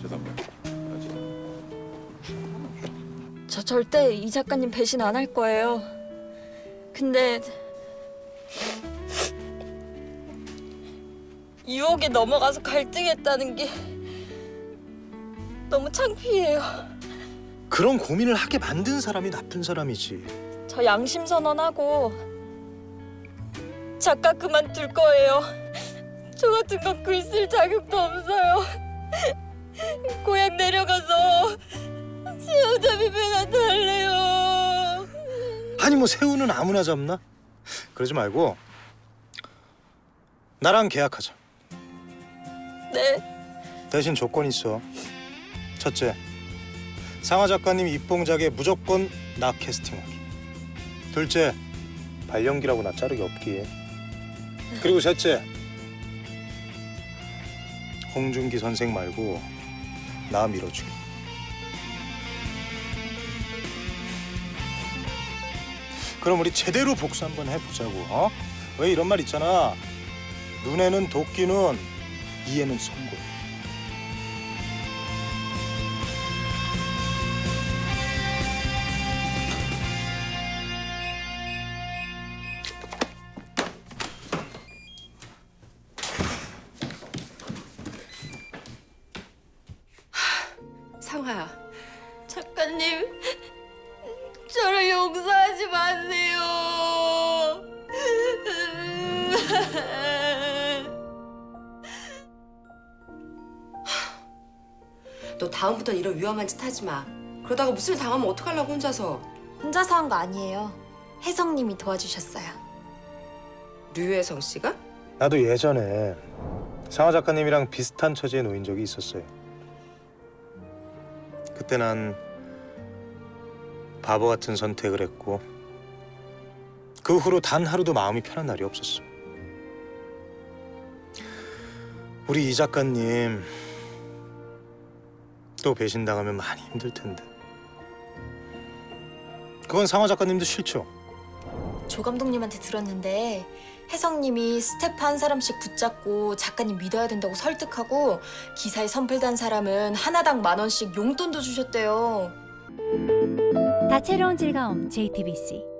죄송합니다. 저 절대 이 작가님 배신 안 할 거예요. 근데 유혹에 넘어가서 갈등했다는 게 너무 창피해요. 그런 고민을 하게 만든 사람이 나쁜 사람이지. 저 양심 선언하고 작가 그만둘 거예요. 저 같은 거글쓸 자격도 없어요. 고향 내려가서 새우 잡이 배나 달래요. 아니 뭐 새우는 아무나 잡나? 그러지 말고 나랑 계약하자. 네, 대신 조건 있어. 첫째, 상하 작가님 입봉작에 무조건 나 캐스팅하기. 둘째, 발연기라고 나 자르기 없기. 그리고 셋째, 홍준기 선생 말고 나 밀어주기. 그럼 우리 제대로 복수 한번 해보자고. 어? 왜 이런 말 있잖아. 눈에는 도끼는 이에는 송곳. 상하야, 작가님 저를 용서하지 마세요. 너 다음부턴 이런 위험한 짓 하지 마. 그러다가 무슨 일 당하면 어떡하려고 혼자서. 혼자서 한 거 아니에요. 혜성님이 도와주셨어요. 류혜성 씨가? 나도 예전에 상하 작가님이랑 비슷한 처지에 놓인 적이 있었어요. 그때 난 바보 같은 선택을 했고 그 후로 단 하루도 마음이 편한 날이 없었어. 우리 이 작가님 또 배신당하면 많이 힘들 텐데. 그건 상하 작가님도 싫죠. 조 감독님한테 들었는데 혜성님이 스태프 한 사람씩 붙잡고 작가님 믿어야 된다고 설득하고 기사에 선필단 사람은 하나당 만 원씩 용돈도 주셨대요. 다채로운 즐거움 JTBC